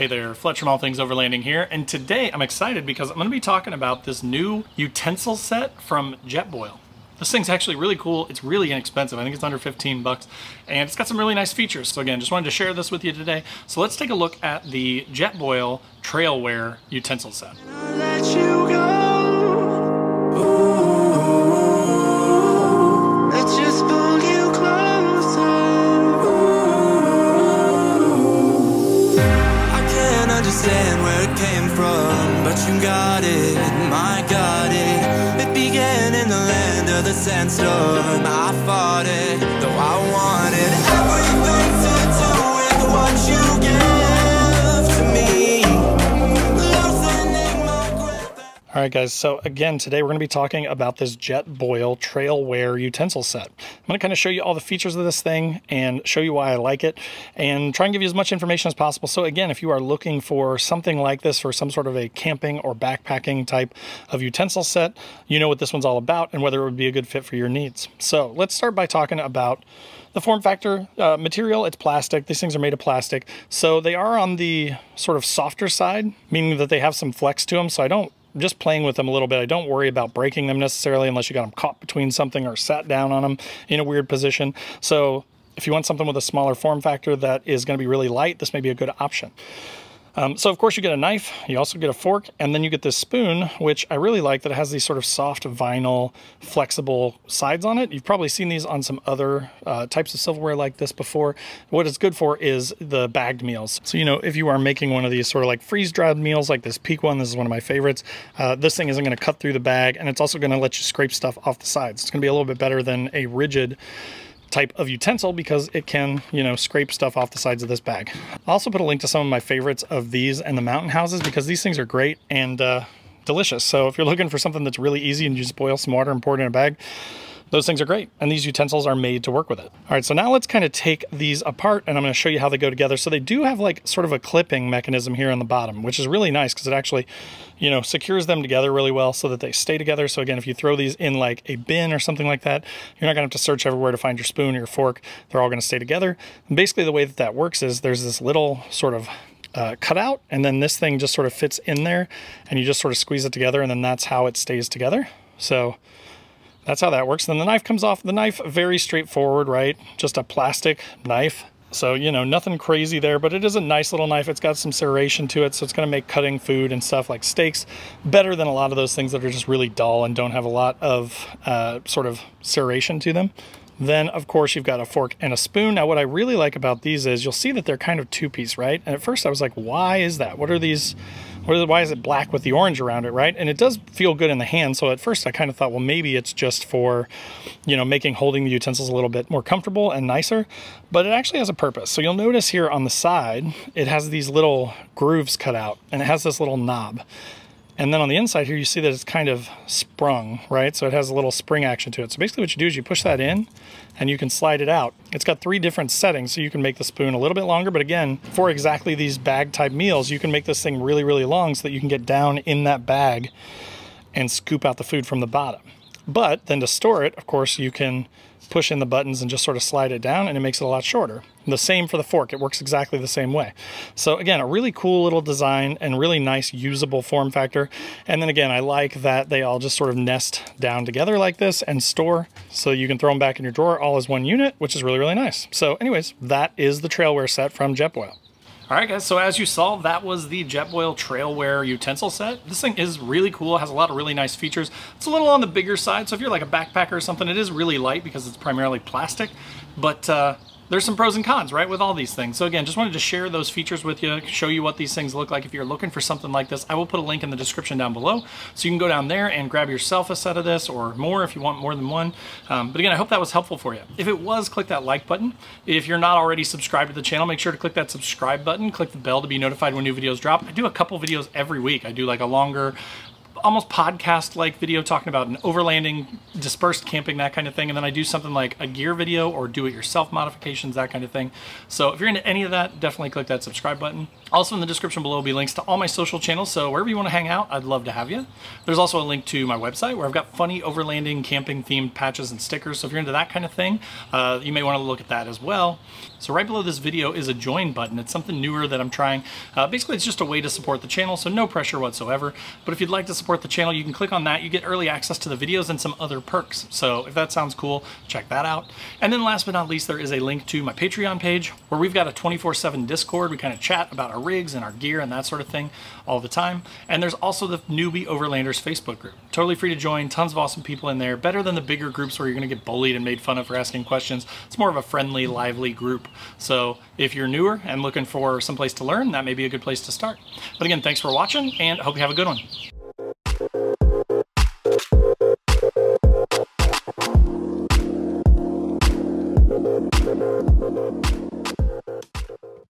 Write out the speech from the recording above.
Hey there, Fletcher from All Things Overlanding here, and today I'm excited because I'm going to be talking about this new utensil set from Jetboil. This thing's actually really cool. It's really inexpensive. I think it's under 15 bucks, and it's got some really nice features. So again, just wanted to share this with you today. So let's take a look at the Jetboil Trailware utensil set. You got it, my got it. It began in the land of the sandstorm. I fought it, though I wanted All right, guys. So again, today we're going to be talking about this Jetboil Trailware utensil set. I'm going to kind of show you all the features of this thing and show you why I like it and try and give you as much information as possible. So again, if you are looking for something like this for some sort of a camping or backpacking type of utensil set, you know what this one's all about and whether it would be a good fit for your needs. So let's start by talking about the form factor uh, material, it's plastic. These things are made of plastic. So they are on the sort of softer side, meaning that they have some flex to them. So I don't just playing with them a little bit. I don't worry about breaking them necessarily unless you got them caught between something or sat down on them in a weird position. So if you want something with a smaller form factor that is going to be really light, this may be a good option. Um, so of course you get a knife, you also get a fork, and then you get this spoon, which I really like that it has these sort of soft vinyl flexible sides on it. You've probably seen these on some other uh, types of silverware like this before. What it's good for is the bagged meals. So, you know, if you are making one of these sort of like freeze-dried meals like this Peak one, this is one of my favorites, uh, this thing isn't going to cut through the bag, and it's also going to let you scrape stuff off the sides. It's going to be a little bit better than a rigid type of utensil because it can, you know, scrape stuff off the sides of this bag. I'll also put a link to some of my favorites of these and the mountain houses because these things are great and uh, delicious. So if you're looking for something that's really easy and you just boil some water and pour it in a bag, those things are great. And these utensils are made to work with it. All right, so now let's kind of take these apart and I'm gonna show you how they go together. So they do have like sort of a clipping mechanism here on the bottom, which is really nice because it actually, you know, secures them together really well so that they stay together. So again, if you throw these in like a bin or something like that, you're not gonna have to search everywhere to find your spoon or your fork. They're all gonna stay together. And basically the way that that works is there's this little sort of uh, cutout and then this thing just sort of fits in there and you just sort of squeeze it together and then that's how it stays together. So that's how that works. Then the knife comes off. The knife, very straightforward, right? Just a plastic knife. So, you know, nothing crazy there, but it is a nice little knife. It's got some serration to it, so it's going to make cutting food and stuff like steaks better than a lot of those things that are just really dull and don't have a lot of uh, sort of serration to them. Then, of course, you've got a fork and a spoon. Now, what I really like about these is you'll see that they're kind of two-piece, right? And at first I was like, why is that? What are these why is it black with the orange around it, right? And it does feel good in the hand. So at first I kind of thought, well, maybe it's just for, you know, making holding the utensils a little bit more comfortable and nicer, but it actually has a purpose. So you'll notice here on the side, it has these little grooves cut out and it has this little knob. And then on the inside here, you see that it's kind of sprung, right? So it has a little spring action to it. So basically what you do is you push that in and you can slide it out. It's got three different settings, so you can make the spoon a little bit longer, but again, for exactly these bag type meals, you can make this thing really, really long so that you can get down in that bag and scoop out the food from the bottom. But then to store it, of course, you can push in the buttons and just sort of slide it down and it makes it a lot shorter. The same for the fork, it works exactly the same way. So again, a really cool little design and really nice usable form factor. And then again, I like that they all just sort of nest down together like this and store so you can throw them back in your drawer all as one unit, which is really, really nice. So anyways, that is the Trailware set from Jetboil. All right, guys, so as you saw, that was the Jetboil Trailware utensil set. This thing is really cool. It has a lot of really nice features. It's a little on the bigger side, so if you're like a backpacker or something, it is really light because it's primarily plastic, but uh, there's some pros and cons, right, with all these things. So again, just wanted to share those features with you, show you what these things look like. If you're looking for something like this, I will put a link in the description down below. So you can go down there and grab yourself a set of this or more if you want more than one. Um, but again, I hope that was helpful for you. If it was, click that like button. If you're not already subscribed to the channel, make sure to click that subscribe button, click the bell to be notified when new videos drop. I do a couple videos every week. I do like a longer almost podcast like video talking about an overlanding, dispersed camping, that kind of thing. And then I do something like a gear video or do it yourself modifications, that kind of thing. So if you're into any of that, definitely click that subscribe button. Also in the description below will be links to all my social channels. So wherever you want to hang out, I'd love to have you. There's also a link to my website where I've got funny overlanding, camping themed patches and stickers. So if you're into that kind of thing, uh, you may want to look at that as well. So right below this video is a join button. It's something newer that I'm trying. Uh, basically, it's just a way to support the channel, so no pressure whatsoever. But if you'd like to support the channel, you can click on that. You get early access to the videos and some other perks. So if that sounds cool, check that out. And then last but not least, there is a link to my Patreon page where we've got a 24-7 Discord. We kind of chat about our rigs and our gear and that sort of thing all the time. And there's also the Newbie Overlanders Facebook group. Totally free to join, tons of awesome people in there. Better than the bigger groups where you're going to get bullied and made fun of for asking questions. It's more of a friendly, lively group. So if you're newer and looking for some place to learn, that may be a good place to start. But again, thanks for watching and I hope you have a good one.